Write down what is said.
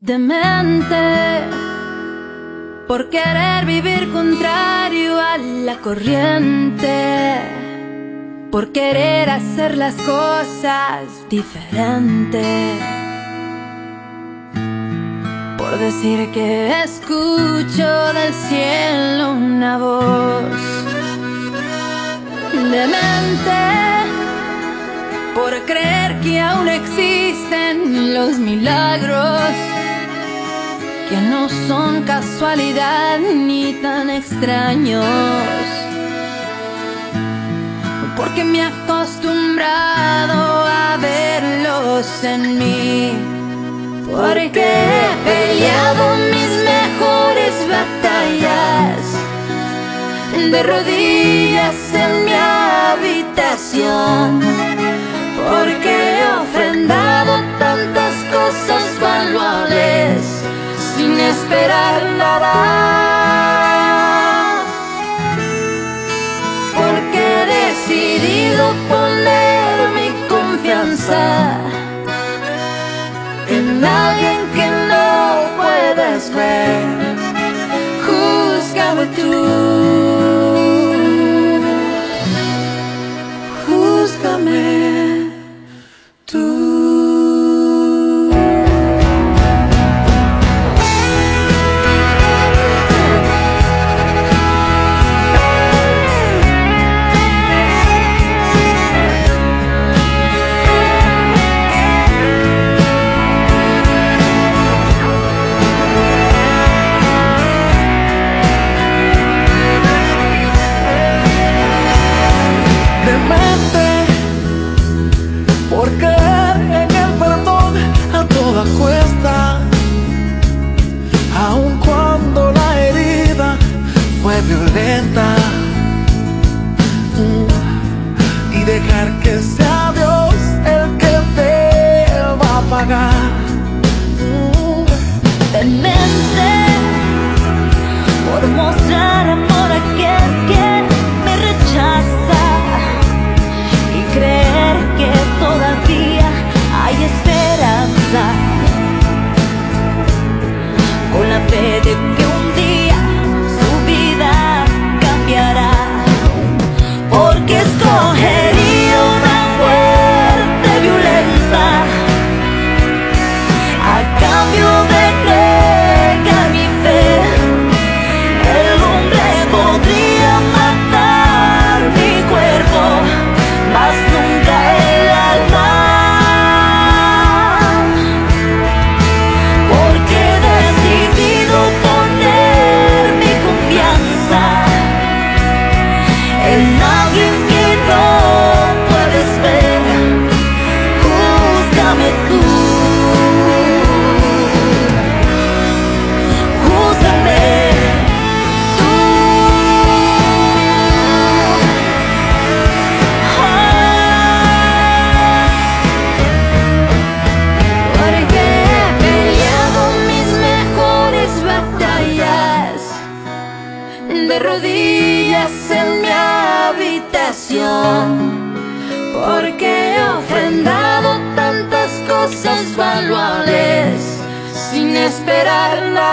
Demente por querer vivir contrario a la corriente, por querer hacer las cosas diferentes, por decir que escucho del cielo una voz. Demente por creer que aún existen los milagros que no son casualidad ni tan extraños. Porque me he acostumbrado a verlos en mí. Porque he peleado mis mejores batallas de rodillas en mi habitación. Porque he ofrendado poner mi confianza en alguien violenta, y dejar que sea Dios el que te va a pagar. Demente por mostrar amor a aquel rodillas en mi habitación. Porque he ofrendado tantas cosas valuables sin esperar nada.